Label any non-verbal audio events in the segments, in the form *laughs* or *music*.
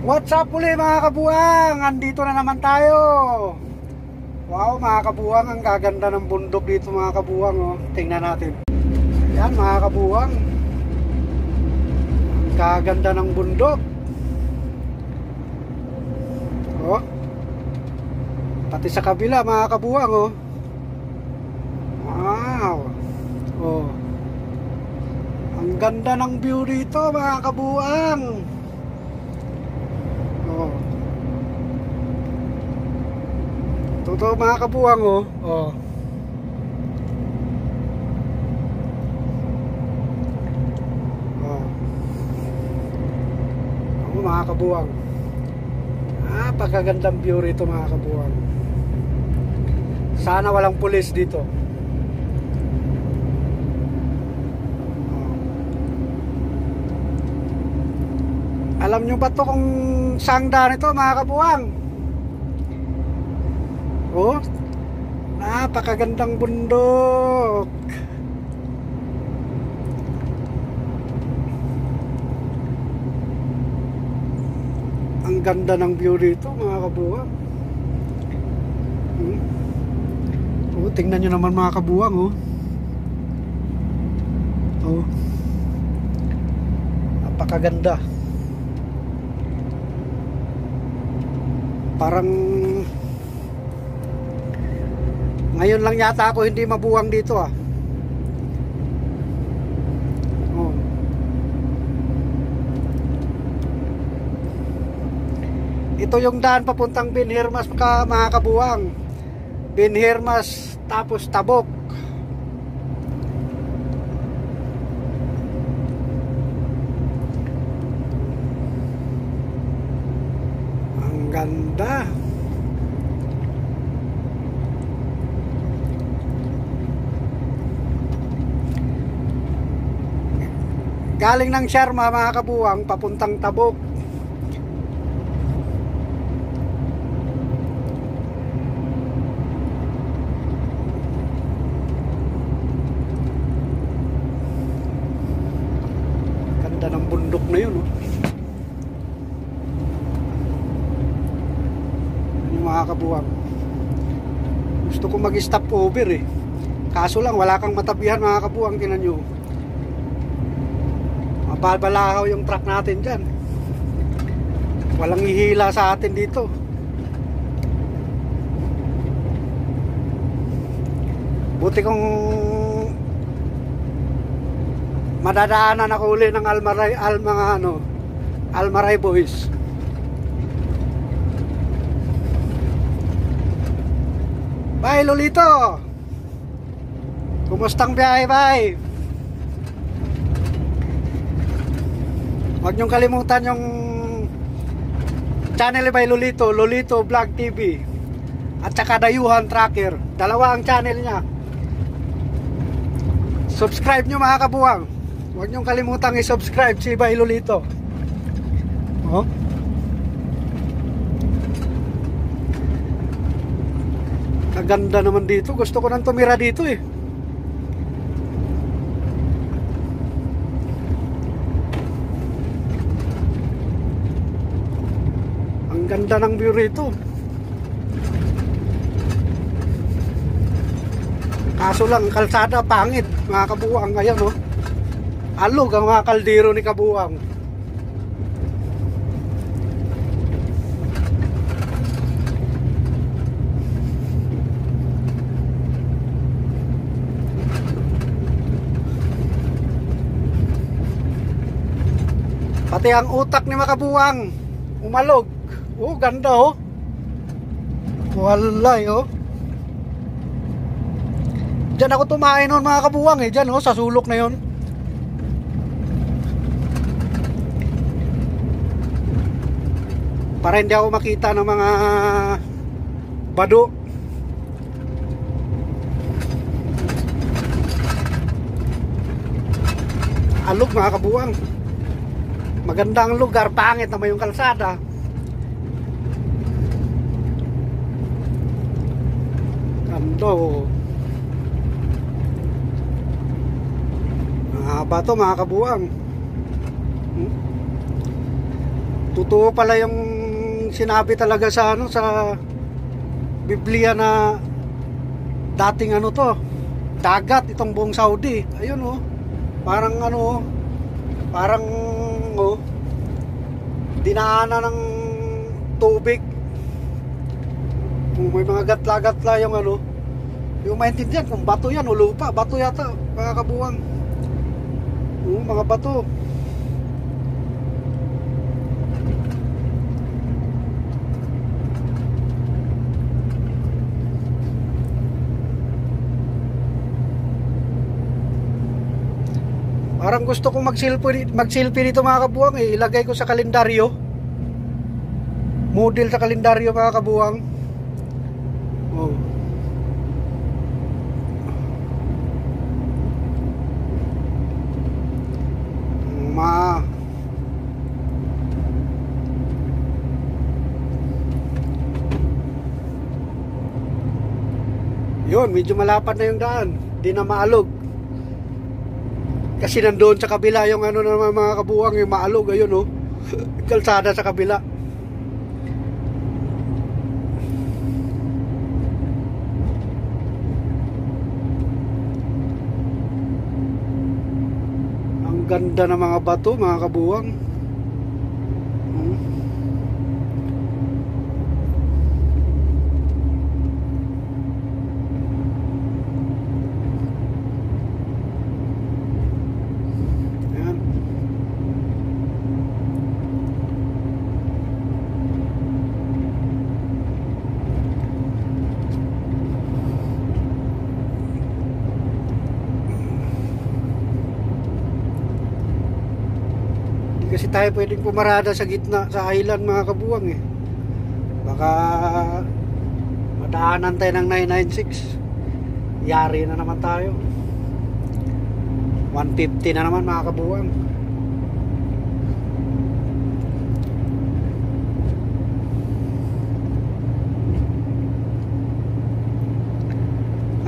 What's up uli mga kabuang? Andito na naman tayo. Wow mga kabuang, ang gaganda ng bundok dito mga kabuang. Oh. Tingnan natin. Yan mga kabuang. Ang gaganda ng bundok. Oh. Pati sa kabila mga kabuang oh. Wow. Oh. Ang ganda ng view dito mga kabuang. Oh. Totoo mga kabuang oh. Oh. Oh. Oh, mga kabuang. Ah, pagkagandang view rito mga kabuang. Sana walang pulis dito. Oh. Alam nyo ba to kung saan daan ito mga kabuang? Oh, napakagandang bundok. Ang ganda ng view dito mga kabuang. Hmm. Oh, tingnan nyo naman mga kabuang oh. Oh. Napakaganda. Parang ngayon lang yata ako hindi mabuwang dito ah. Oh. Ito yung daan papuntang Binhirmas ka mga kabuwang. Binhirmas tapos Tabok. Ang ganda. Galing ng Sharma mga kabuwang papuntang Tabok. Ganda ng bundok na yun. Oh. Yung mga kabuwang. Gusto ko mag-stop over eh. Kaso lang wala kang matabihan mga kabuwang tinan nyo. Mababalahaw yung truck natin dyan. Walang ihila sa atin dito. Buti kong madadaanan ako uli ng Almaray, al mga ano, Almaray boys. Bye Lolito! Kumustang biyahe, bye! Huwag niyong kalimutan yung channel Bay Lolito, Lolito Vlog TV. At saka Dayuhan Tracker. Dalawa ang channel niya. Subscribe nyo mga kabuwang. Huwag niyong kalimutan i-subscribe si Bay Lolito. Oh. Kaganda naman dito. Gusto ko nang tumira dito eh. Ang ganda ng view rito. Kaso lang, kalsada pangit, mga kabuwang. Ayan, no? Alog ang mga kaldero ni kabuwang. Pati ang utak ni makabuwang umalog. Oh, ganda oh. Walay oh. Diyan ako tumain noon mga kabuwang eh. Diyan oh, sa sulok na yon. Para hindi ako makita ng mga bado. Alog mga kabuwang. Magandang lugar, pangit naman yung kalsada. Oh. Mahaba to mga kabuwang. Hmm? totoo pala yung sinabi talaga sa ano sa Biblia na dating ano to dagat itong buong Saudi ayun oh parang ano oh, parang oh dinaanan ng tubig may mga gatla-gatla yung ano yung maintindihan kung bato yan o lupa bato yata mga kabuwang Oo, mga bato Parang gusto kong mag-selfie, mag-selfie dito mga kabuwang eh. Ilagay ko sa kalendaryo. Model sa kalendaryo mga kabuwang. Oh. Ma. Yun, medyo malapad na yung daan. Di na maalog. Kasi nandoon sa kabila yung ano naman mga kabuwang yung maalog ayun oh. *laughs* Kalsada sa kabila. Ang ganda ng mga bato mga kabuwang. Hmm. Ayan. Hindi kasi tayo pwedeng pumarada sa gitna sa island mga kabuwang eh. Baka madaanan tayo ng 996. Yari na naman tayo. 150 na naman mga kabuwang.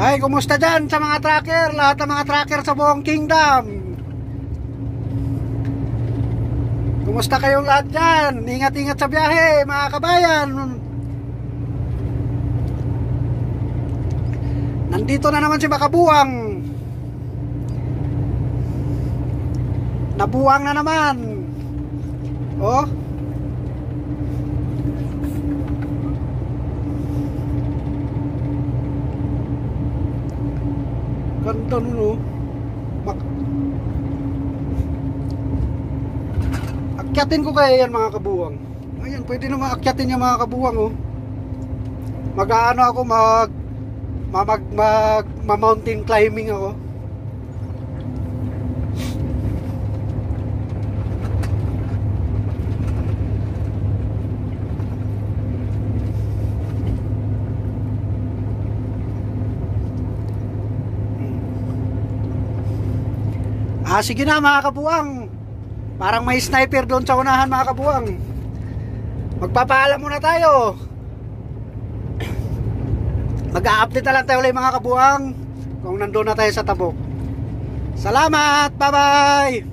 Ay, kumusta dyan sa mga tracker? Lahat ng mga tracker sa buong kingdom. Kumusta kayong lahat dyan? Ingat-ingat sa biyahe, mga kabayan. Nandito na naman si Makabuwang. Nabuwang na naman. Oh. Ganda nun oh. Akyatin ko kaya yan mga kabuwang. Ayan, pwede naman akyatin yung mga kabuwang oh. Mag-ano ako mag ma- mag mag ma- mountain climbing ako. Ah, sige na mga kabuwang. Parang may sniper doon sa unahan mga kabuwang. Magpapaalam muna tayo. *clears throat* Mag-a-update na lang tayo ulit mga kabuwang kung nandun na tayo sa tabok. Salamat! Bye-bye!